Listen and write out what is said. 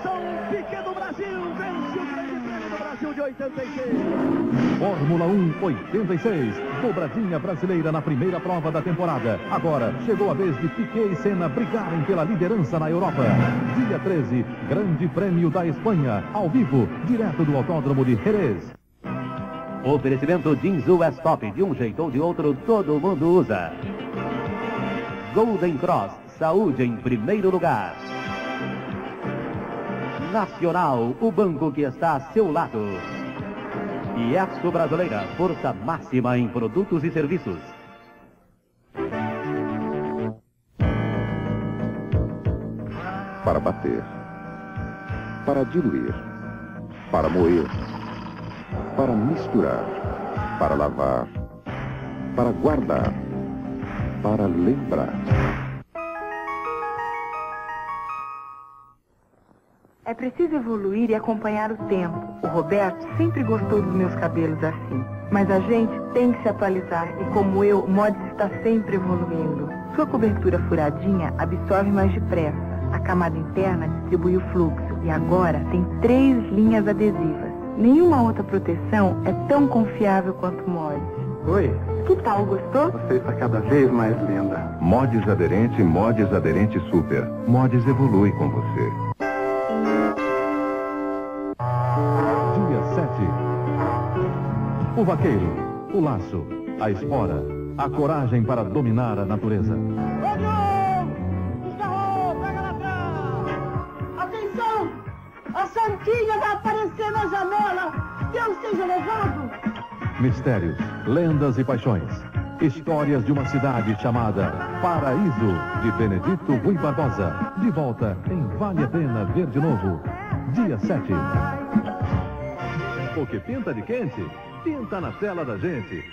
Nelson Piquet do Brasil vence o Grande Prêmio do Brasil de 86. Fórmula 1 86. Dobradinha brasileira na primeira prova da temporada. Agora chegou a vez de Piquet e Senna brigarem pela liderança na Europa. Dia 13, Grande Prêmio da Espanha, ao vivo, direto do Autódromo de Jerez. Oferecimento Jeans US Top, de um jeito ou de outro, todo mundo usa. Golden Cross, saúde em primeiro lugar. Nacional, o banco que está a seu lado. E Expo Brasileira, força máxima em produtos e serviços. Para bater. Para diluir. Para moer. Para misturar. Para lavar. Para guardar. Para lembrar. É preciso evoluir e acompanhar o tempo. O Roberto sempre gostou dos meus cabelos assim. Mas a gente tem que se atualizar e, como eu, o Mods está sempre evoluindo. Sua cobertura furadinha absorve mais depressa. A camada interna distribui o fluxo e agora tem três linhas adesivas. Nenhuma outra proteção é tão confiável quanto o Mods. Oi, Que tal, gostou? você está cada vez mais linda. Mods aderente, Mods aderente super. Mods evolui com você. O vaqueiro, o laço, a espora, a coragem para dominar a natureza. Atenção! A Santinha vai aparecer na janela! Deus seja louvado! Mistérios, lendas e paixões. Histórias de uma cidade chamada Paraíso, de Benedito Rui Barbosa. De volta em Vale a Pena Ver de Novo. Dia 7. O que pinta de quente, pinta na tela da gente.